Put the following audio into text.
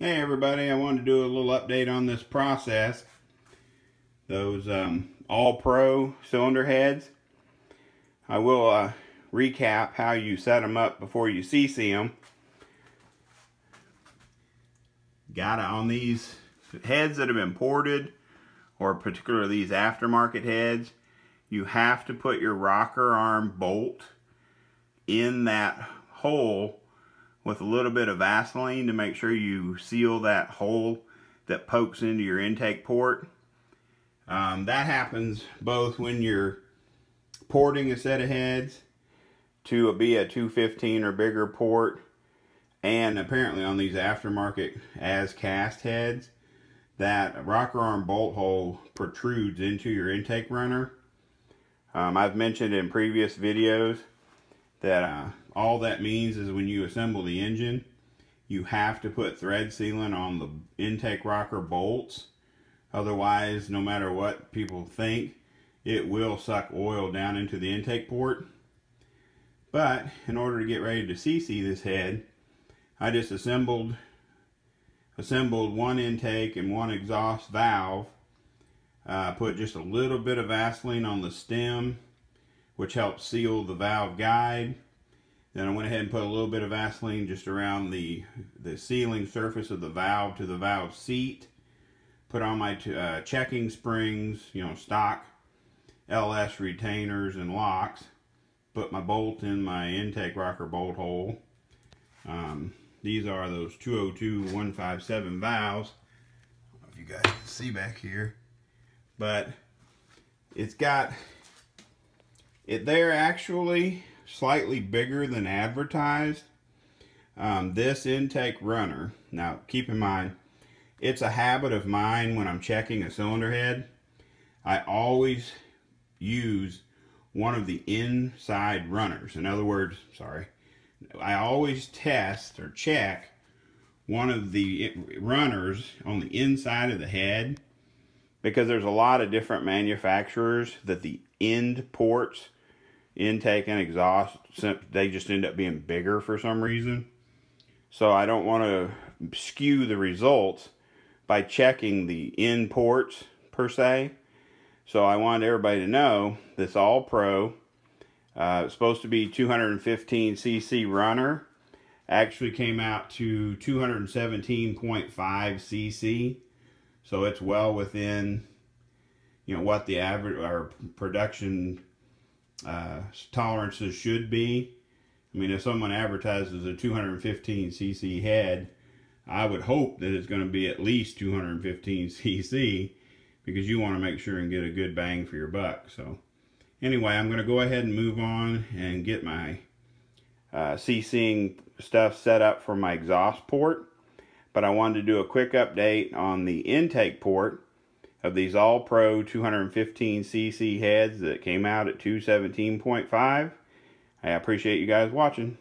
Hey everybody, I wanted to do a little update on this process. Those um, All Pro cylinder heads. I will uh, recap how you set them up before you CC them. Got it on these heads that have been ported, or particularly these aftermarket heads, you have to put your rocker arm bolt in that hole with a little bit of Vaseline to make sure you seal that hole that pokes into your intake port. Um, that happens both when you're porting a set of heads to a, be a 215 or bigger port and apparently on these aftermarket as cast heads that rocker arm bolt hole protrudes into your intake runner. Um, I've mentioned in previous videos that uh, all that means is when you assemble the engine, you have to put thread sealant on the intake rocker bolts. Otherwise, no matter what people think, it will suck oil down into the intake port. But in order to get ready to CC this head, I just assembled assembled one intake and one exhaust valve. Uh, put just a little bit of Vaseline on the stem, which helps seal the valve guide. Then I went ahead and put a little bit of Vaseline just around the, the sealing surface of the valve to the valve seat. Put on my uh, checking springs, you know, stock LS retainers and locks. Put my bolt in my intake rocker bolt hole. Um, these are those 202-157 valves. I don't know if you guys can see back here. But it's got it there actually slightly bigger than advertised. Um, this intake runner, now keep in mind, it's a habit of mine when I'm checking a cylinder head. I always use one of the inside runners. In other words, sorry, I always test or check one of the runners on the inside of the head because there's a lot of different manufacturers that the end ports intake and exhaust, they just end up being bigger for some reason. So I don't want to skew the results by checking the in ports per se. So I wanted everybody to know this All Pro, uh, supposed to be 215 cc runner, actually came out to 217.5 cc. So it's well within, you know, what the average or production uh, tolerances should be. I mean, if someone advertises a 215 cc head, I would hope that it's going to be at least 215 cc because you want to make sure and get a good bang for your buck. So anyway, I'm going to go ahead and move on and get my uh, CCing stuff set up for my exhaust port. But I wanted to do a quick update on the intake port of these All Pro 215cc heads that came out at 217.5. I appreciate you guys watching.